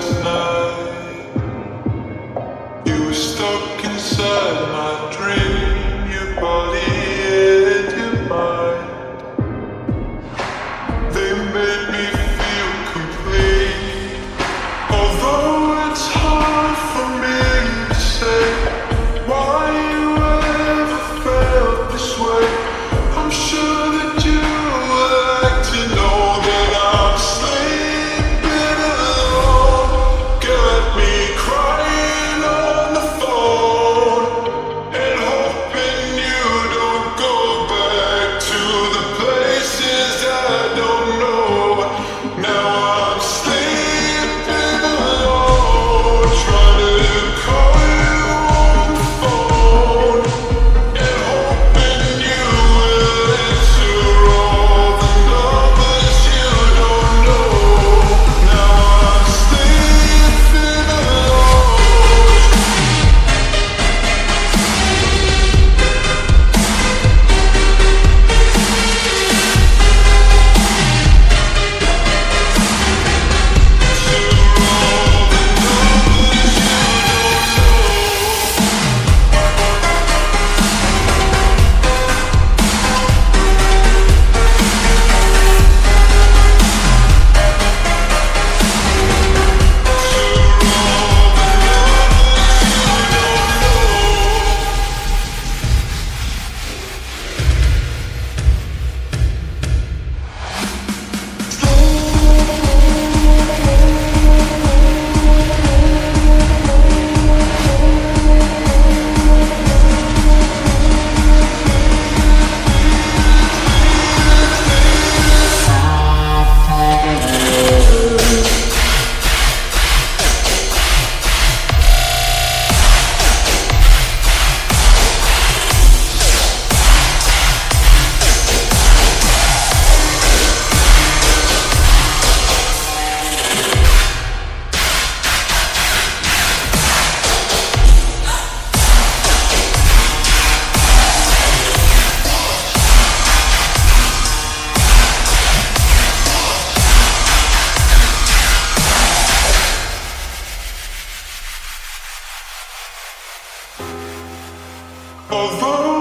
night. Although